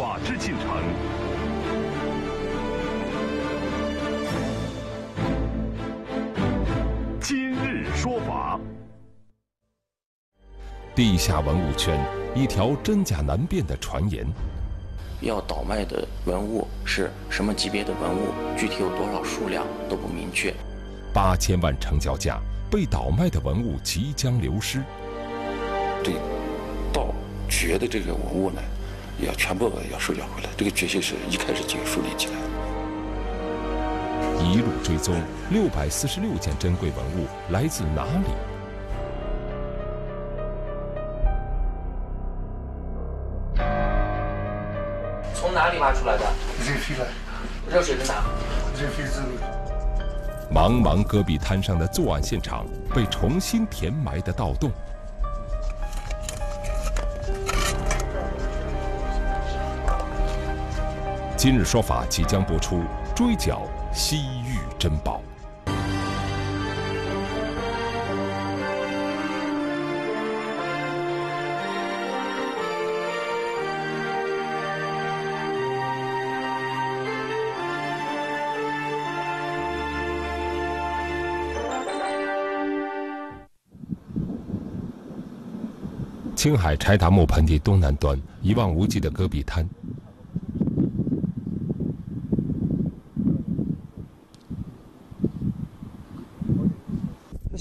法治进程。今日说法。地下文物圈，一条真假难辨的传言。要倒卖的文物是什么级别的文物？具体有多少数量都不明确。八千万成交价，被倒卖的文物即将流失。对盗掘的这个文物呢，要全部要收缴回来。这个决心是一开始就树立起来。一路追踪，六百四十六件珍贵文物来自哪里？从哪里挖出来的？热水来。热水在哪？热水之茫茫戈壁滩上的作案现场被重新填埋的盗洞。今日说法即将播出，追缴西域珍宝。青海柴达木盆地东南端，一望无际的戈壁滩。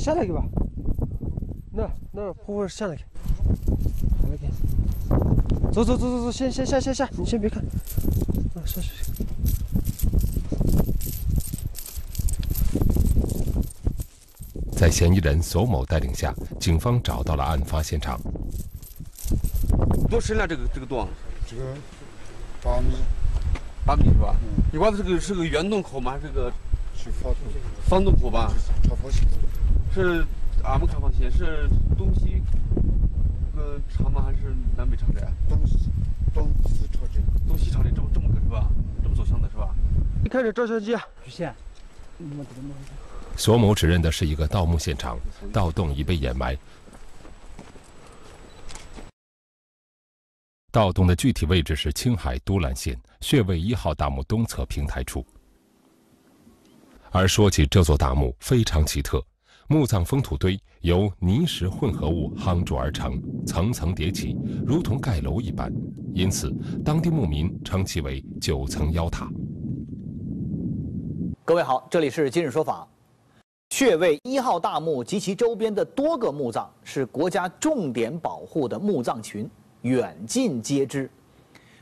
下来给吧，那那婆婆下来给，走走走走走，先先下下下，你先别看，啊下下下。在嫌疑人索某带领下，警方找到了案发现场。多深了？这个这个洞？这个八米，八米是吧？你挖的这个是个圆洞口吗？还是个是方洞？方洞口吧？是俺们长方形，是东西呃长吗？还是南北长的呀？东东西朝这东西朝这这么这么个是吧？这么走向的是吧？你看这照相机啊，许仙。索某指认的是一个盗墓现场，盗洞已被掩埋。盗洞的具体位置是青海都兰县穴位一号大墓东侧平台处。而说起这座大墓，非常奇特。墓葬封土堆由泥石混合物夯筑而成，层层叠起，如同盖楼一般，因此当地牧民称其为“九层妖塔”。各位好，这里是今日说法。穴位一号大墓及其周边的多个墓葬是国家重点保护的墓葬群，远近皆知。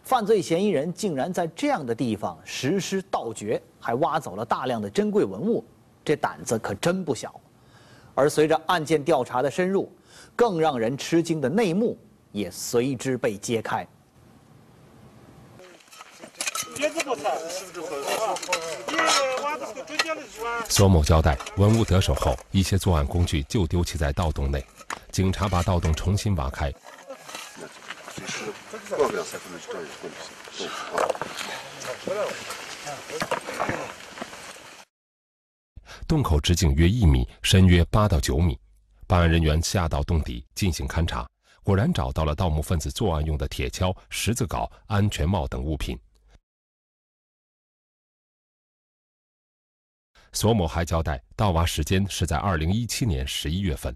犯罪嫌疑人竟然在这样的地方实施盗掘，还挖走了大量的珍贵文物，这胆子可真不小。而随着案件调查的深入，更让人吃惊的内幕也随之被揭开。索某交代，文物得手后，一些作案工具就丢弃在盗洞内。警察把盗洞重新挖开。洞口直径约一米，深约八到九米。办案人员下到洞底进行勘查，果然找到了盗墓分子作案用的铁锹、十字镐、安全帽等物品。索某还交代，盗挖时间是在二零一七年十一月份。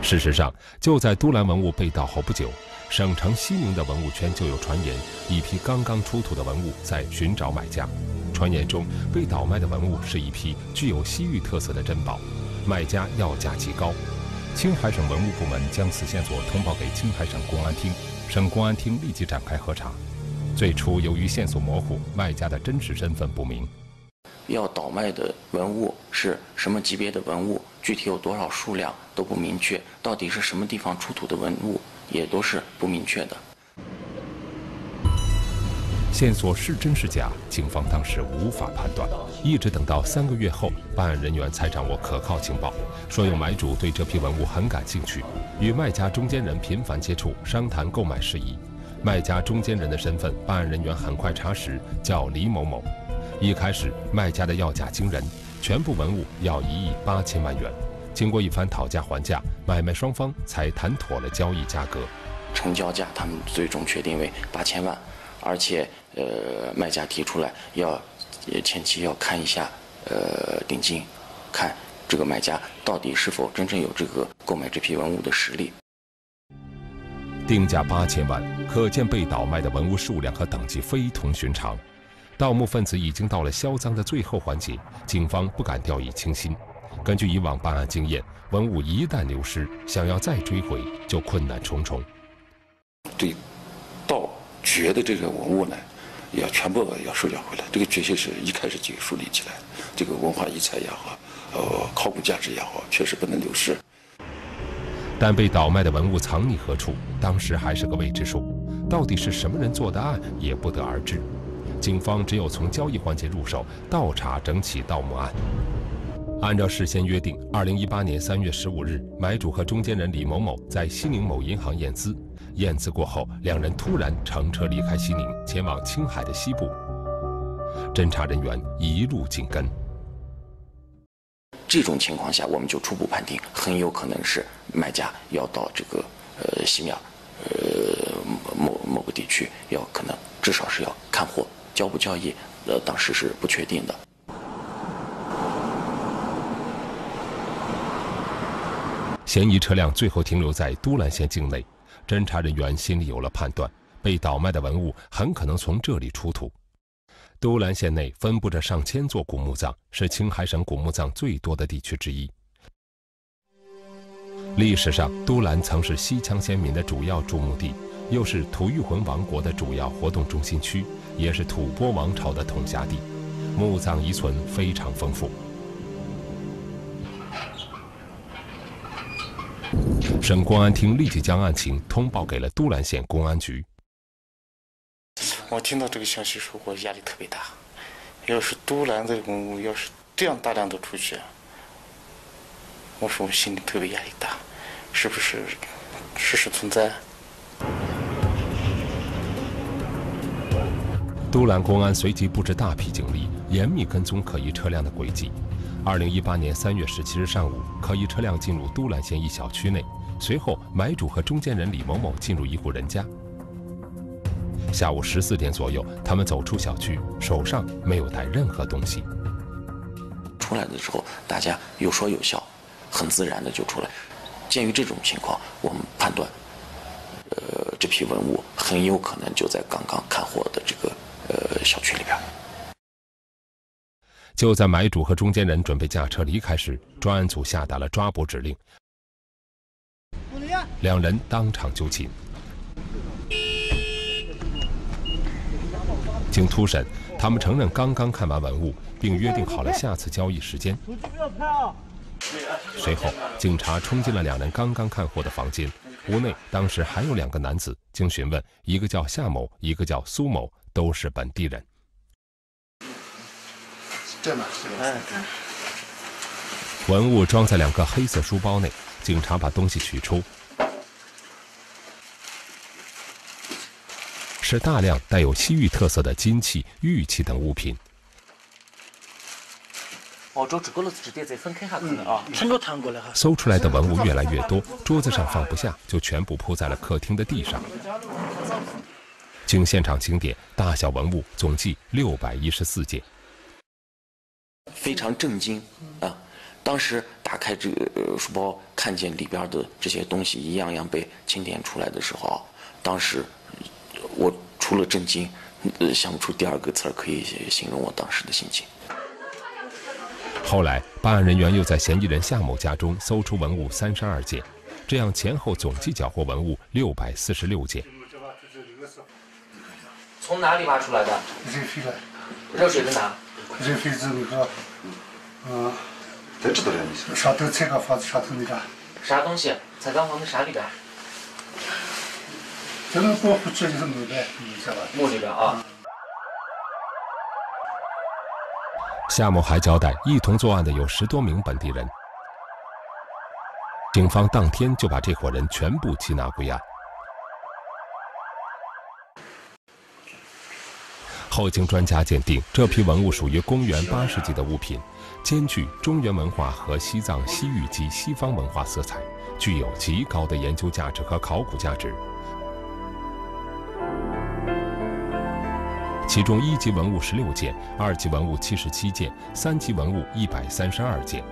事实上，就在都兰文物被盗后不久。省城西宁的文物圈就有传言，一批刚刚出土的文物在寻找买家。传言中被倒卖的文物是一批具有西域特色的珍宝，卖家要价极高。青海省文物部门将此线索通报给青海省公安厅，省公安厅立即展开核查。最初由于线索模糊，卖家的真实身份不明。要倒卖的文物是什么级别的文物？具体有多少数量都不明确。到底是什么地方出土的文物？也都是不明确的。线索是真是假，警方当时无法判断。一直等到三个月后，办案人员才掌握可靠情报，说有买主对这批文物很感兴趣，与卖家中间人频繁接触，商谈购买事宜。卖家中间人的身份，办案人员很快查实，叫李某某。一开始，卖家的要价惊人，全部文物要一亿八千万元。经过一番讨价还价，买卖双方才谈妥了交易价格。成交价他们最终确定为八千万，而且呃卖家提出来要前期要看一下呃定金，看这个买家到底是否真正有这个购买这批文物的实力。定价八千万，可见被倒卖的文物数量和等级非同寻常。盗墓分子已经到了销赃的最后环节，警方不敢掉以轻心。根据以往办案经验，文物一旦流失，想要再追回就困难重重。对盗掘的这个文物呢，要全部要收缴回来。这个决心是一开始就树立起来的。这个文化遗产也好，呃，考古价值也好，确实不能流失。但被倒卖的文物藏匿何处，当时还是个未知数。到底是什么人做的案，也不得而知。警方只有从交易环节入手，倒查整起盗墓案。按照事先约定，二零一八年三月十五日，买主和中间人李某某在西宁某银行验资。验资过后，两人突然乘车离开西宁，前往青海的西部。侦查人员一路紧跟。这种情况下，我们就初步判定，很有可能是买家要到这个呃西面，呃某某个地区，要可能至少是要看货，交不交易，呃当时是不确定的。嫌疑车辆最后停留在都兰县境内。侦查人员心里有了判断，被倒卖的文物很可能从这里出土。都兰县内分布着上千座古墓葬，是青海省古墓葬最多的地区之一。历史上，都兰曾是西羌先民的主要住墓地，又是吐谷浑王国的主要活动中心区，也是吐蕃王朝的统辖地，墓葬遗存非常丰富。省公安厅立即将案情通报给了都兰县公安局。我听到这个消息时候，我压力特别大。要是都兰的文物要是这样大量的出去，我说我心里特别压力大，是不是事实存在？都兰公安随即布置大批警力，严密跟踪可疑车辆的轨迹。二零一八年三月十七日上午，可疑车辆进入都兰县一小区内。随后，买主和中间人李某某进入一户人家。下午十四点左右，他们走出小区，手上没有带任何东西。出来的时候，大家有说有笑，很自然的就出来。鉴于这种情况，我们判断，呃，这批文物很有可能就在刚刚看货的这个呃小区里边。就在买主和中间人准备驾车离开时，专案组下达了抓捕指令。两人当场就擒。经突审，他们承认刚刚看完文物，并约定好了下次交易时间。随后，警察冲进了两人刚刚看货的房间，屋内当时还有两个男子。经询问，一个叫夏某，一个叫苏某，都是本地人。这嘛，文物装在两个黑色书包内，警察把东西取出。是大量带有西域特色的金器、玉器等物品。哦，这这个了直接再分开下可能啊，全都摊过来哈。搜出来的文物越来越多，桌子上放不下，就全部铺在了客厅的地上。经现场清点，大小文物总计六百一十四件。非常震惊啊！当时打开这个书包，看见里边的这些东西一样样被清点出来的时候，当时。我除了震惊，呃，想不出第二个词儿可以形容我当时的心情。后来，办案人员又在嫌疑人夏某家中搜出文物三十二件，这样前后总计缴获文物六百四十六件。从哪里挖出来的？热水的。热水在哪？热水子那个，嗯，在这头呢，你上头房子。啥东西？菜缸房子啥里边？这个保护这就是墓呗，你知道吧？墓里边啊。夏某还交代，一同作案的有十多名本地人。警方当天就把这伙人全部缉拿归案。后经专家鉴定，这批文物属于公元八世纪的物品，兼具中原文化和西藏西域及西方文化色彩，具有极高的研究价值和考古价值。其中一级文物十六件，二级文物七十七件，三级文物一百三十二件。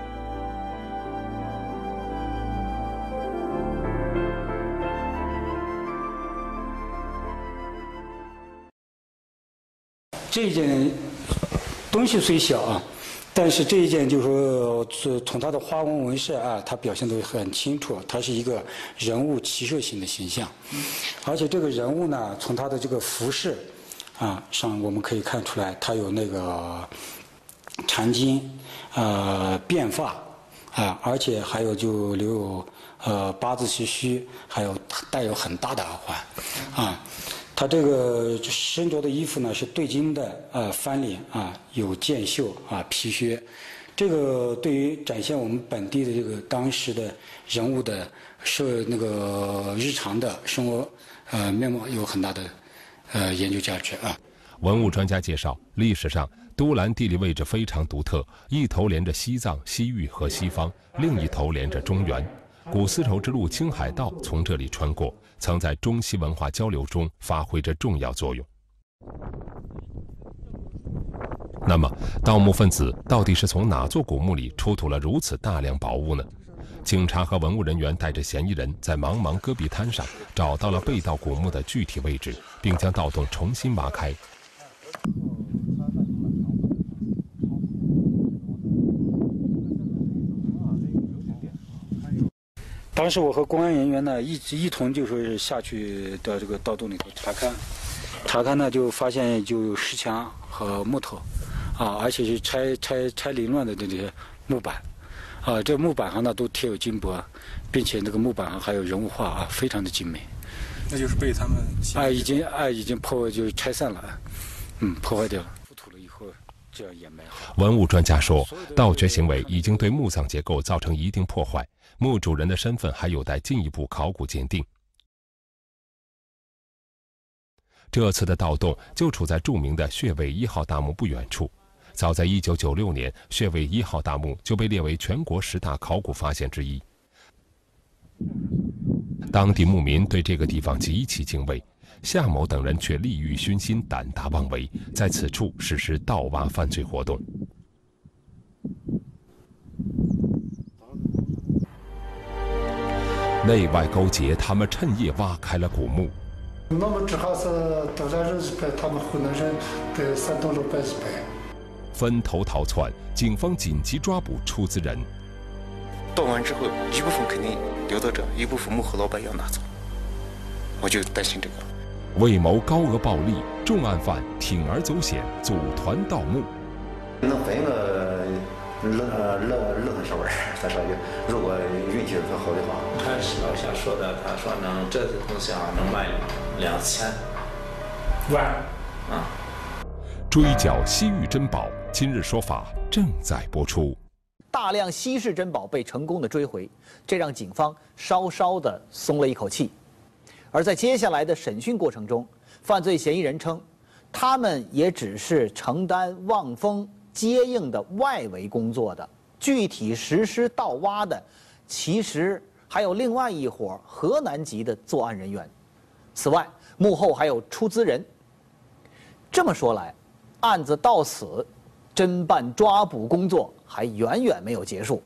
这一件东西虽小啊，但是这一件就是说，从它的花纹纹饰啊，它表现得很清楚，它是一个人物骑射型的形象，而且这个人物呢，从他的这个服饰啊上，我们可以看出来，他有那个缠巾，呃，辫发啊，而且还有就留有呃八字须须，还有带有很大的耳环，啊。他这个身着的衣服呢是对襟的，呃，翻领啊，有箭袖啊，皮靴，这个对于展现我们本地的这个当时的人物的是那个日常的生活呃面貌有很大的呃研究价值啊。文物专家介绍，历史上都兰地理位置非常独特，一头连着西藏、西域和西方，另一头连着中原。古丝绸之路青海道从这里穿过，曾在中西文化交流中发挥着重要作用。那么，盗墓分子到底是从哪座古墓里出土了如此大量宝物呢？警察和文物人员带着嫌疑人在茫茫戈壁滩上找到了被盗古墓的具体位置，并将盗洞重新挖开。当时我和公安人员呢一一同就是下去到这个盗洞里头查看，查看呢就发现就有石墙和木头，啊，而且是拆拆拆凌乱的这些木板，啊，这木板上呢都贴有金箔，并且那个木板上还有人物画啊，非常的精美。那就是被他们啊已经啊已经破就拆散了，嗯，破坏掉了。文物专家说，盗掘行为已经对墓葬结构造成一定破坏。墓主人的身份还有待进一步考古鉴定。这次的盗洞就处在著名的穴位一号大墓不远处。早在1996年，穴位一号大墓就被列为全国十大考古发现之一。当地牧民对这个地方极其敬畏，夏某等人却利欲熏心、胆大妄为，在此处实施盗挖犯罪活动。内外勾结，他们趁夜挖开了古墓。那么只好是都在认识他们湖南人的山东老百姓。分头逃窜，警方紧急抓捕出资人。盗完之后，一部分肯定留到这，一部分幕后老板要拿走，我就担心这个。为谋高额暴利，重案犯铤而走险，组团盗墓。能分个。二二二三十万他说句如果运气特好的话，开始老乡说的，他说能这些东西啊能卖两千万啊。追缴西域珍宝，今日说法正在播出。大量稀世珍宝被成功的追回，这让警方稍稍的松了一口气。而在接下来的审讯过程中，犯罪嫌疑人称，他们也只是承担望风。接应的外围工作的，具体实施盗挖的，其实还有另外一伙河南籍的作案人员。此外，幕后还有出资人。这么说来，案子到此，侦办抓捕工作还远远没有结束。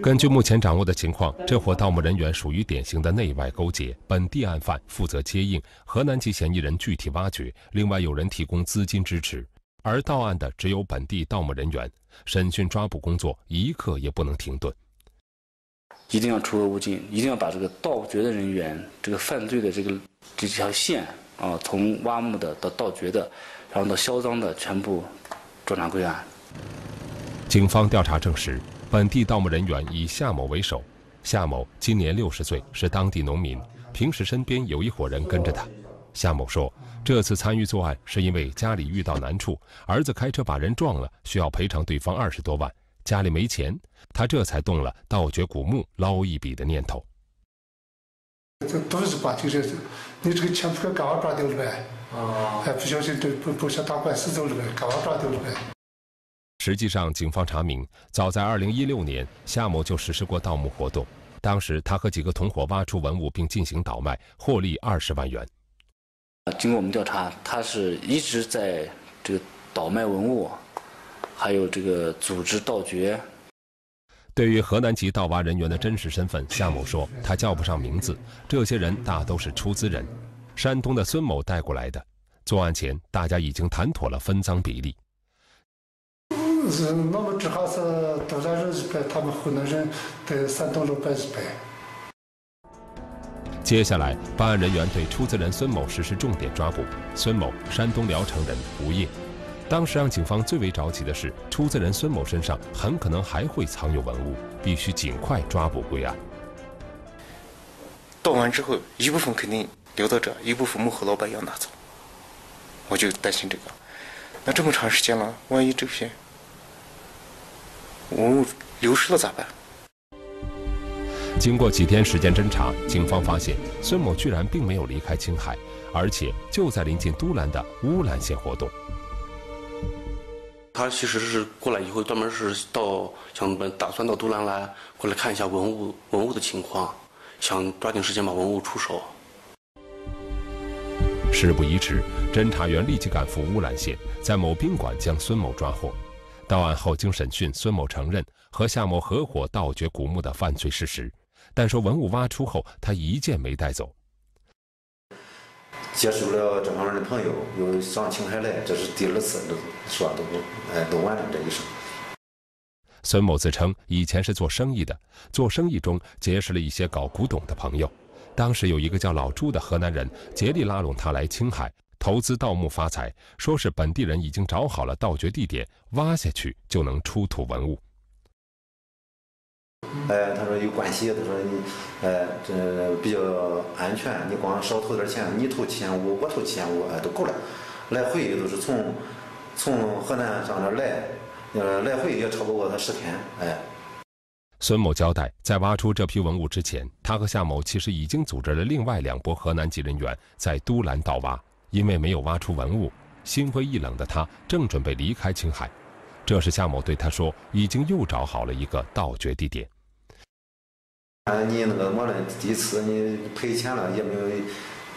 根据目前掌握的情况，这伙盗墓人员属于典型的内外勾结，本地案犯负责接应，河南籍嫌疑人具体挖掘，另外有人提供资金支持，而到案的只有本地盗墓人员。审讯抓捕工作一刻也不能停顿，一定要除恶务尽，一定要把这个盗掘的人员、这个犯罪的这个这条线啊，从挖墓的到盗掘的，然后到销赃的，全部捉拿归案。警方调查证实。本地盗墓人员以夏某为首，夏某今年六十岁，是当地农民，平时身边有一伙人跟着他。夏某说，这次参与作案是因为家里遇到难处，儿子开车把人撞了，需要赔偿对方二十多万，家里没钱，他这才动了盗掘古墓捞一笔的念头。这都是把这个，你这个钱不该赶快抓掉了呗？啊，还不小心都不不想打官司走了呗，赶快抓掉了呗。实际上，警方查明，早在2016年，夏某就实施过盗墓活动。当时，他和几个同伙挖出文物并进行倒卖，获利二十万元。经过我们调查，他是一直在这个倒卖文物，还有这个组织盗掘。对于河南籍盗挖人员的真实身份，夏某说他叫不上名字。这些人大都是出资人，山东的孙某带过来的。作案前，大家已经谈妥了分赃比例。是那么只还是多少人一百，他们河南人在山东六百一百。接下来，办案人员对出资人孙某实施重点抓捕。孙某，山东聊城人，无业。当时让警方最为着急的是，出资人孙某身上很可能还会藏有文物，必须尽快抓捕归案。盗完之后，一部分肯定留到这，一部分幕后老板要拿走，我就担心这个。那这么长时间了，万一这些……文物流失了咋办？经过几天时间侦查，警方发现孙某居然并没有离开青海，而且就在临近都兰的乌兰县活动。他其实是过来以后，专门是到想打算到都兰来过来看一下文物文物的情况，想抓紧时间把文物出手。事不宜迟，侦查员立即赶赴乌兰县，在某宾馆将孙某抓获。到案后，经审讯，孙某承认和夏某合伙盗掘古墓的犯罪事实，但说文物挖出后，他一件没带走。接触了这方面的朋友，又上青海来，这是第二次，都说都哎都完了这一生。孙某自称以前是做生意的，做生意中结识了一些搞古董的朋友，当时有一个叫老朱的河南人，竭力拉拢他来青海。投资盗墓发财，说是本地人已经找好了盗掘地点，挖下去就能出土文物。哎，他说有关系，他说你，呃，这比较安全，你光少投点钱，你投七千五，我投七千五，哎，都够了。来回都是从从河南上这来，呃，来回也超不过他十天，哎。孙某交代，在挖出这批文物之前，他和夏某其实已经组织了另外两拨河南籍人员在都兰盗挖。因为没有挖出文物，心灰意冷的他正准备离开青海。这时夏某对他说：“已经又找好了一个盗掘地点。”啊，你那个摸了第一次，你赔钱了，也没有，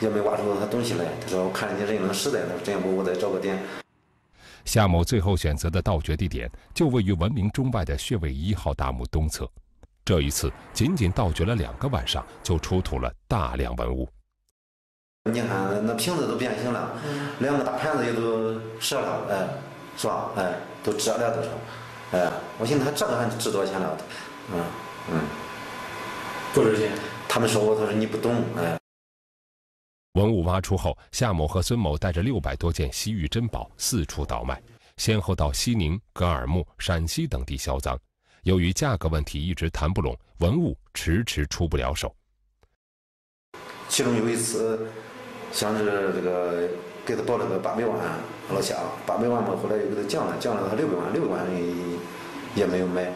也没挖出他东西来。他说：“我看你人能实在，他说这样不，我再找个点。”夏某最后选择的盗掘地点就位于闻名中外的穴位一号大墓东侧。这一次仅仅盗掘了两个晚上，就出土了大量文物。你看那瓶子都变形了，两个大盘子也都折了，哎，是吧？哎，都折了都是，哎，我寻思他这个还值多少钱了？嗯嗯，不值钱。他们说我，他说你不懂，哎。文物挖出后，夏某和孙某带着六百多件西域珍宝四处倒卖，先后到西宁、格尔木、陕西等地销赃。由于价格问题一直谈不拢，文物迟迟出不了手。其中有一次。像是这个给他报了个八百万，老乡，八百万嘛，后来又给他降了，降了他六百万，六百万也没有卖。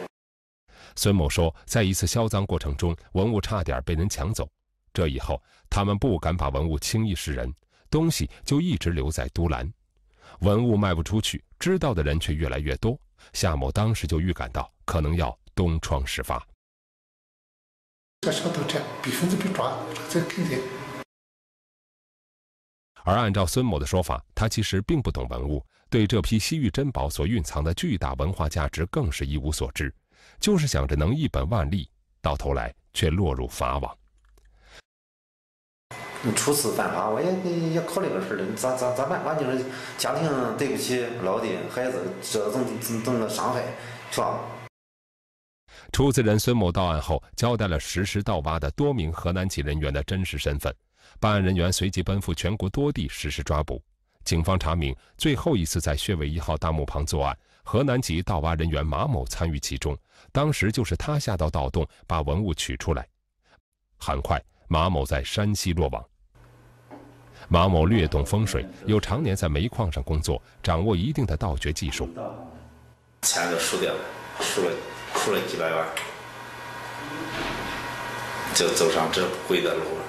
孙某说，在一次销赃过程中，文物差点被人抢走，这以后他们不敢把文物轻易示人，东西就一直留在都兰。文物卖不出去，知道的人却越来越多。夏某当时就预感到可能要东窗事发。这小偷这百分之百抓，这肯定。而按照孙某的说法，他其实并不懂文物，对这批西域珍宝所蕴藏的巨大文化价值更是一无所知，就是想着能一本万利，到头来却落入法网。初次犯法，我也也考虑个事儿了咋咋咋办？完就是家庭对不起老的孩子，这种这种的伤害，是吧？出资人孙某到案后，交代了实施盗挖的多名河南籍人员的真实身份。办案人员随即奔赴全国多地实施抓捕。警方查明，最后一次在穴位一号大墓旁作案，河南籍盗挖人员马某参与其中。当时就是他下到盗洞，把文物取出来。很快，马某在山西落网。马某略懂风水，又常年在煤矿上工作，掌握一定的盗掘技术。钱都输掉了，输了输了几百万，就走上这不归的路了。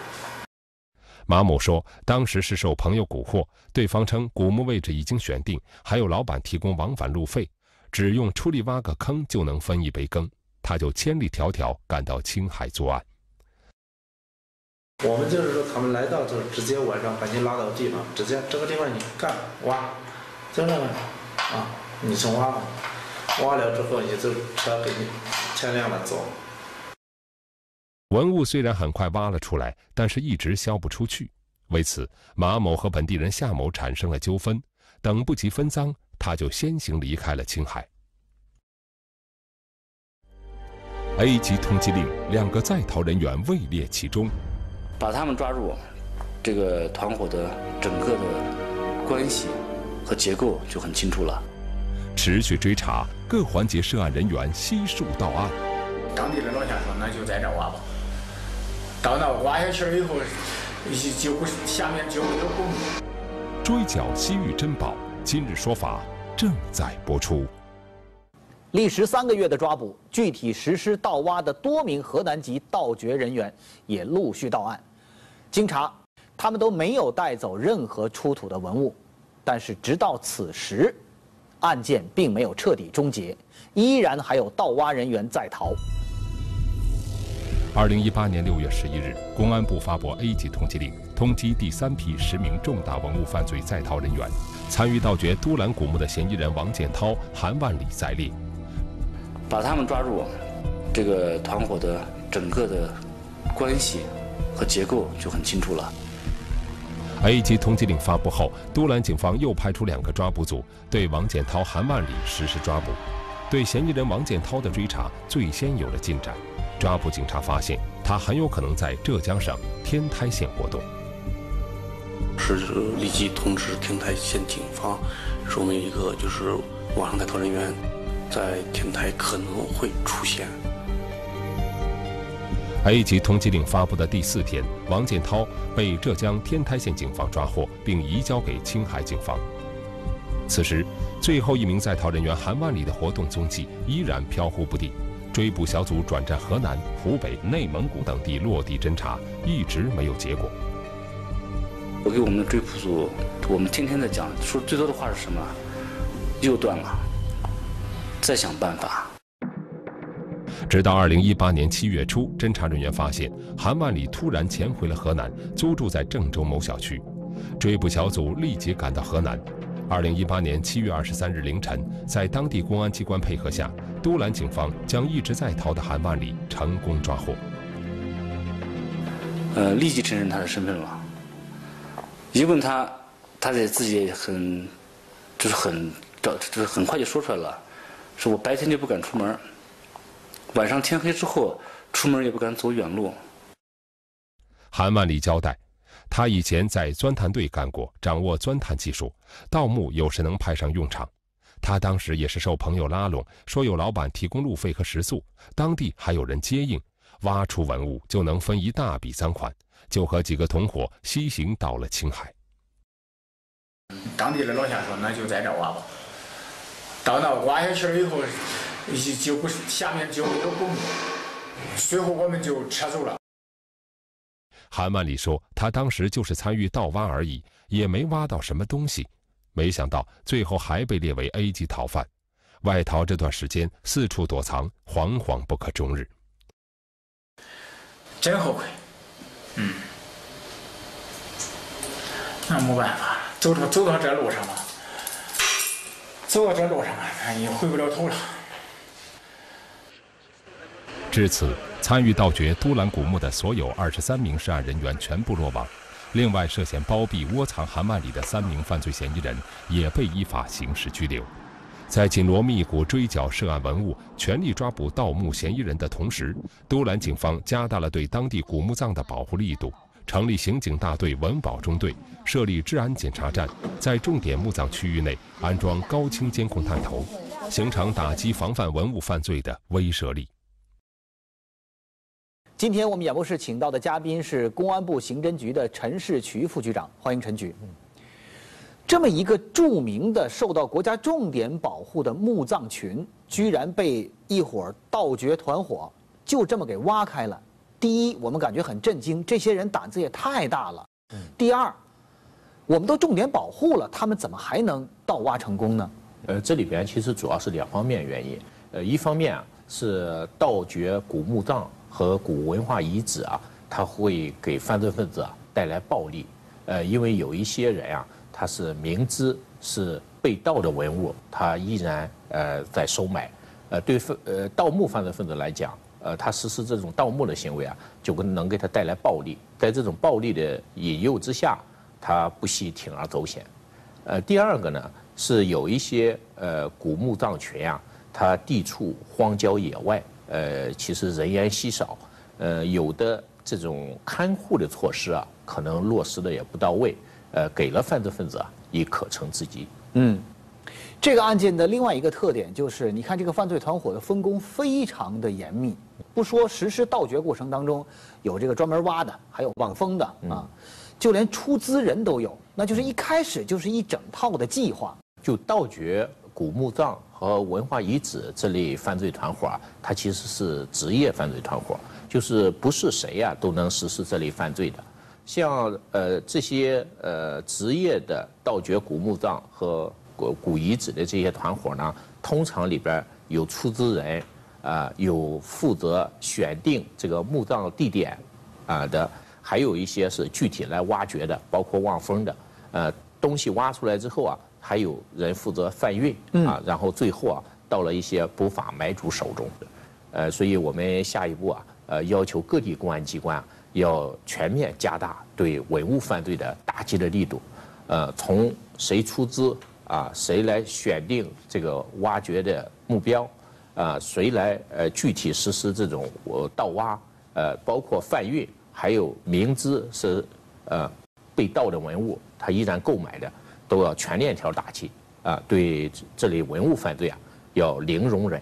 马某说，当时是受朋友蛊惑，对方称古墓位置已经选定，还有老板提供往返路费，只用出力挖个坑就能分一杯羹，他就千里迢迢赶到青海作案。我们就是说，他们来到就是直接晚上把你拉到地方，直接这个地方你干挖，就那个啊，你从挖吧，挖了之后你就车给你牵亮了走。文物虽然很快挖了出来，但是一直销不出去。为此，马某和本地人夏某产生了纠纷，等不及分赃，他就先行离开了青海。A 级通缉令，两个在逃人员位列其中。把他们抓住，这个团伙的整个的关系和结构就很清楚了。持续追查各环节涉案人员悉数到案。当地的老乡说：“那就在这挖吧。”到那挖下去了以后，就不下面就没有。追缴西域珍宝，今日说法正在播出。历时三个月的抓捕，具体实施盗挖的多名河南籍盗掘人员也陆续到案。经查，他们都没有带走任何出土的文物，但是直到此时，案件并没有彻底终结，依然还有盗挖人员在逃。二零一八年六月十一日，公安部发布 A 级通缉令，通缉第三批十名重大文物犯罪在逃人员，参与盗掘都兰古墓的嫌疑人王建涛、韩万里在列。把他们抓住，这个团伙的整个的关系。和结构就很清楚了。A 级通缉令发布后，都兰警方又派出两个抓捕组，对王建涛、韩万里实施抓捕。对嫌疑人王建涛的追查最先有了进展。抓捕警察发现，他很有可能在浙江省天台县活动。是立即通知天台县警方，说明一个就是网上在逃人员，在天台可能会出现。A 级通缉令发布的第四天，王建涛被浙江天台县警方抓获，并移交给青海警方。此时，最后一名在逃人员韩万里的活动踪迹依然飘忽不定。追捕小组转战河南、湖北、内蒙古等地落地侦查，一直没有结果。我给我们的追捕组，我们天天在讲，说最多的话是什么？又断了，再想办法。直到二零一八年七月初，侦查人员发现韩万里突然潜回了河南，租住在郑州某小区。追捕小组立即赶到河南。二零一八年七月二十三日凌晨，在当地公安机关配合下，都兰警方将一直在逃的韩万里成功抓获。呃，立即承认他的身份了。一问他，他也自己很，就是很，就是很快就说出来了，说我白天就不敢出门。晚上天黑之后，出门也不敢走远路。韩万里交代，他以前在钻探队干过，掌握钻探技术，盗墓有时能派上用场。他当时也是受朋友拉拢，说有老板提供路费和食宿，当地还有人接应，挖出文物就能分一大笔赃款，就和几个同伙西行到了青海。当地的老乡说：“那就在这挖吧。”到那挖下去了以后。就不是下面就没有公路，随后我们就撤走了。韩万里说，他当时就是参与盗挖而已，也没挖到什么东西。没想到最后还被列为 A 级逃犯，外逃这段时间四处躲藏，惶惶不可终日。真后悔，嗯，那没办法，走到走到这路上了，走到这路上了，俺也回不了头了。至此，参与盗掘都兰古墓的所有二十三名涉案人员全部落网。另外，涉嫌包庇、窝藏韩万里的三名犯罪嫌疑人也被依法刑事拘留。在紧锣密鼓追缴涉案文物、全力抓捕盗墓嫌疑人的同时，都兰警方加大了对当地古墓葬的保护力度，成立刑警大队文保中队，设立治安检查站，在重点墓葬区域内安装高清监控探头，形成打击防范文物犯罪的威慑力。今天我们演播室请到的嘉宾是公安部刑侦局的陈士渠副局长，欢迎陈局。这么一个著名的、受到国家重点保护的墓葬群，居然被一伙盗掘团伙就这么给挖开了。第一，我们感觉很震惊，这些人胆子也太大了。第二，我们都重点保护了，他们怎么还能盗挖成功呢？呃，这里边其实主要是两方面原因。呃，一方面啊是盗掘古墓葬和古文化遗址啊，它会给犯罪分子啊带来暴利。呃，因为有一些人啊，他是明知是被盗的文物，他依然呃在收买。呃，对犯呃盗墓犯罪分子来讲，呃，他实施这种盗墓的行为啊，就跟能给他带来暴利。在这种暴利的引诱之下，他不惜铤而走险。呃，第二个呢，是有一些呃古墓葬群啊，它地处荒郊野外，呃，其实人烟稀少，呃，有的这种看护的措施啊，可能落实的也不到位，呃，给了犯罪分子啊以可乘之机。嗯，这个案件的另外一个特点就是，你看这个犯罪团伙的分工非常的严密，不说实施盗掘过程当中有这个专门挖的，还有网封的啊。就连出资人都有，那就是一开始就是一整套的计划。就盗掘古墓葬和文化遗址这类犯罪团伙，它其实是职业犯罪团伙，就是不是谁呀都能实施这类犯罪的。像呃这些呃职业的盗掘古墓葬和古古遗址的这些团伙呢，通常里边有出资人啊，有负责选定这个墓葬地点啊的。还有一些是具体来挖掘的，包括望风的，呃，东西挖出来之后啊，还有人负责贩运啊，然后最后啊，到了一些不法买主手中，呃，所以我们下一步啊，呃，要求各地公安机关要全面加大对文物犯罪的打击的力度，呃，从谁出资啊，谁来选定这个挖掘的目标，啊，谁来呃具体实施这种我盗挖，呃，包括贩运。还有明知是呃被盗的文物，他依然购买的，都要全链条打击啊！对这类文物犯罪啊，要零容忍。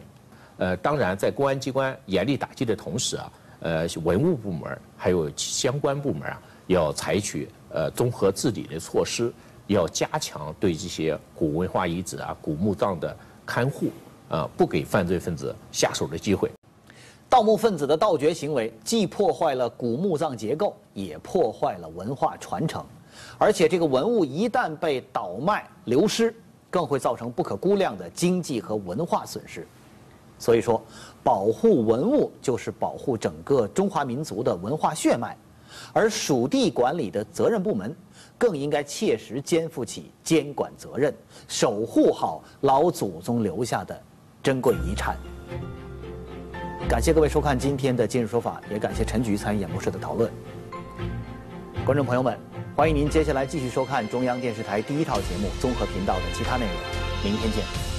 呃，当然，在公安机关严厉打击的同时啊，呃，文物部门还有相关部门啊，要采取呃综合治理的措施，要加强对这些古文化遗址啊、古墓葬的看护啊，不给犯罪分子下手的机会。盗墓分子的盗掘行为既破坏了古墓葬结构，也破坏了文化传承，而且这个文物一旦被倒卖流失，更会造成不可估量的经济和文化损失。所以说，保护文物就是保护整个中华民族的文化血脉，而属地管理的责任部门更应该切实肩负起监管责任，守护好老祖宗留下的珍贵遗产。感谢各位收看今天的《今日说法》，也感谢陈局参与演播室的讨论。观众朋友们，欢迎您接下来继续收看中央电视台第一套节目综合频道的其他内容。明天见。